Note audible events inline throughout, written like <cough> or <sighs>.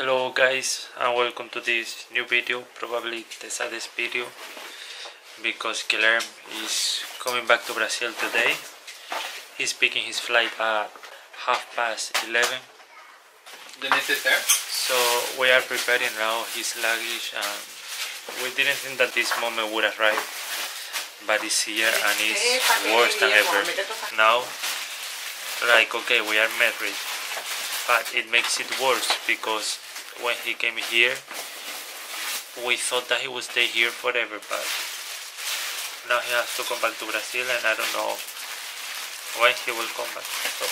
Hello guys and welcome to this new video, probably the saddest video because Guilherme is coming back to Brazil today. He's picking his flight at half past 11 The necessaire? so we are preparing now his luggage and we didn't think that this moment would arrive but it's here and it's worse than ever. Now like okay we are married but it makes it worse because when he came here we thought that he would stay here forever but now he has to come back to Brazil and I don't know when he will come back so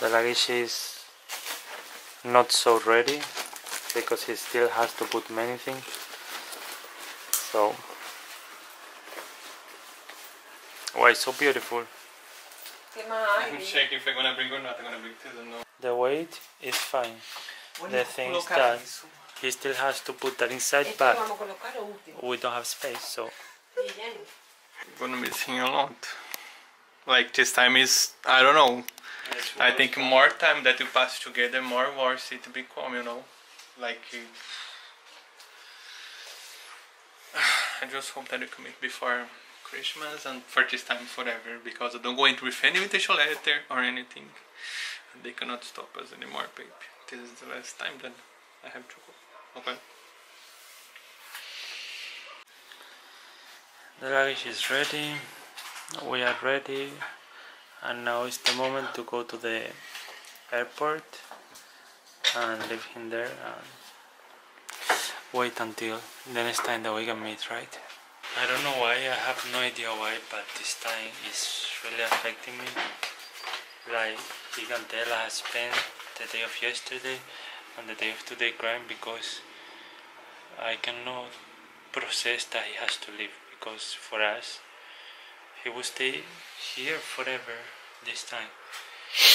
the luggage is not so ready because he still has to put many things so why so beautiful I'm hay? checking if I'm gonna bring or not. I'm gonna bring to the no. The weight is fine the thing is that he still has to put that inside ¿Esto but lo vamos a colocar o último? we don't have space so Sí, Jenny. Gonna be missing a lot. Like this time is I don't know. I think more time that we pass together, more worse it become. You know, like. <sighs> I just hope that we commit before Christmas and for this time forever because I don't go into with any invitation letter or anything. They cannot stop us anymore, baby. This is the last time then I have to go. Okay. The luggage is ready, we are ready, and now is the moment to go to the airport and leave him there and wait until the next time that we can meet, right? I don't know why, I have no idea why, but this time is really affecting me. Like, can tell spent the day of yesterday and the day of today crying because I cannot process that he has to leave because for us he will stay here forever this time.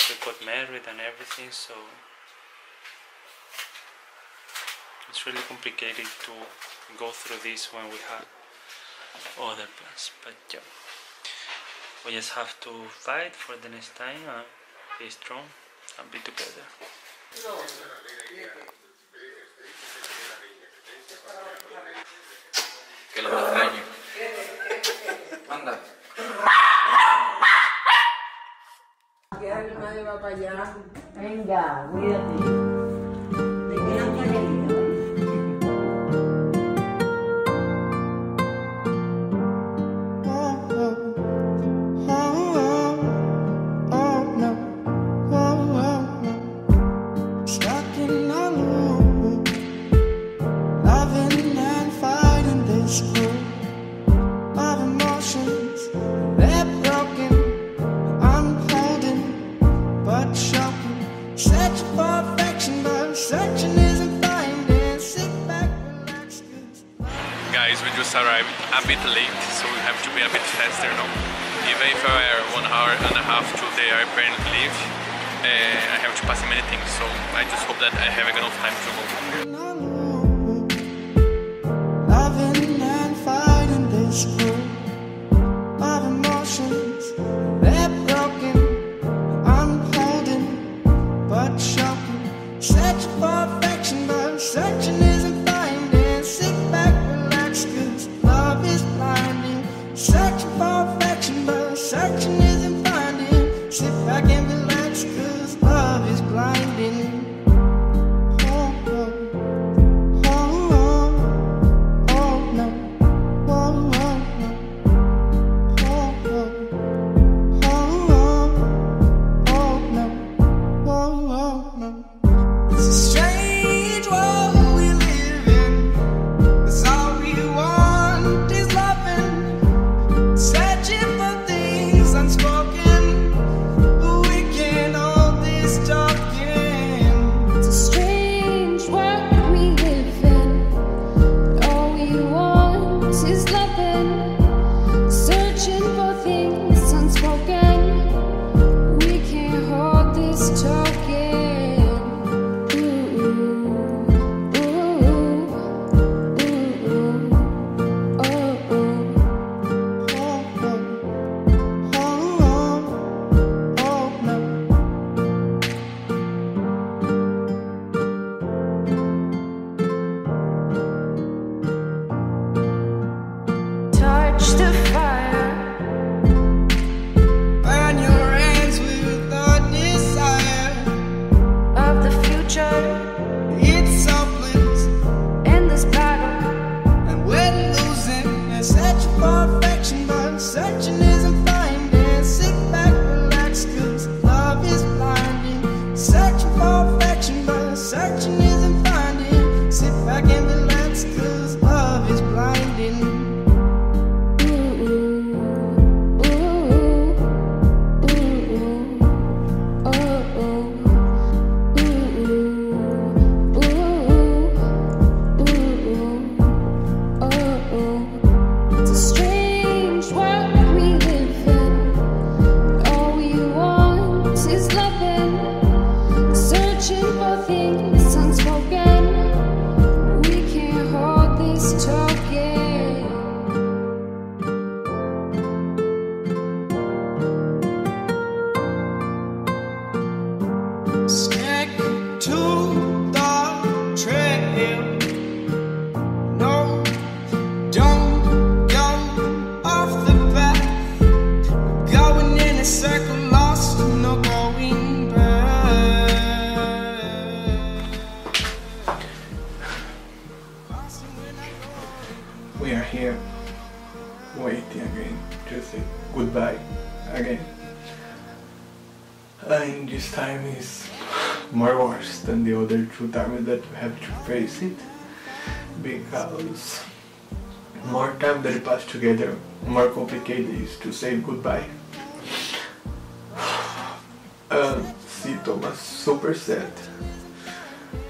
We got married and everything so it's really complicated to go through this when we have other plans but yeah. We just have to fight for the next time be strong and be together Que los extraño. Anda. Que alguien más va para allá. Venga, cuídate. A bit late, so we have to be a bit faster now. Even if I were one hour and a half to the airplane leave, uh, I have to pass many things, so I just hope that I have enough time to go. Cause this time is more worse than the other two times that we have to face it because more time that we pass together, more complicated is to say goodbye. And <sighs> see Tomás super sad.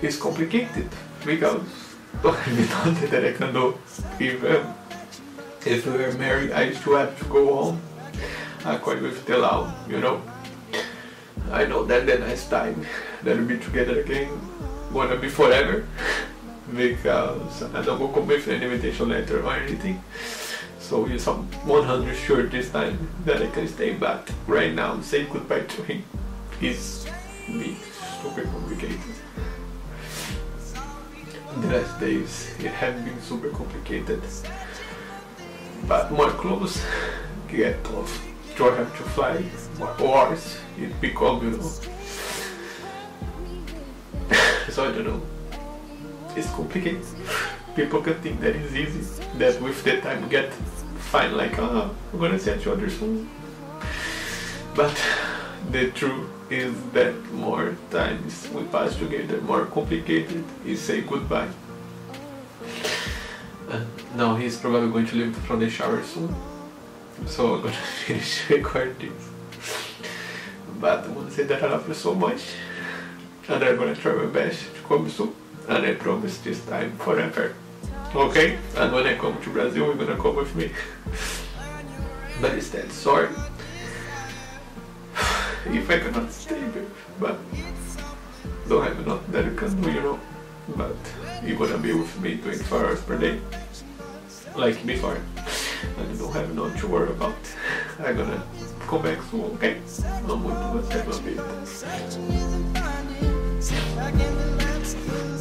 It's complicated because we thought that I can do um, if we were married I still have to go home according with the law, you know. I know that the next time that we'll be together again gonna be forever because uh, I don't go come with an invitation letter or anything. So yes, I'm 100 sure this time that I can stay back right now say goodbye to him. It's be super complicated. The last days it have been super complicated. But more close get off. Do I have to fly? More hours it become, you know. so I don't know. It's complicated. People can think that it's easy. That with the time get fine like ah, oh we're gonna see each other soon. But the truth is that more times we pass together, more complicated is say goodbye. And now he's probably going to leave from the shower soon. So I'm gonna <laughs> finish recording. But I want to say that I love you so much. And I'm gonna try my best to come soon. And I promise this time forever. Okay? And when I come to Brazil, you're gonna come with me. but instead, sorry. if I cannot stay there, but don't have nothing that you can do, you know. But you're gonna be with me 24 hours per day, like before. And you don't have nothing to worry about. I'm gonna come back soon, okay? I'm isn't finding. Back in the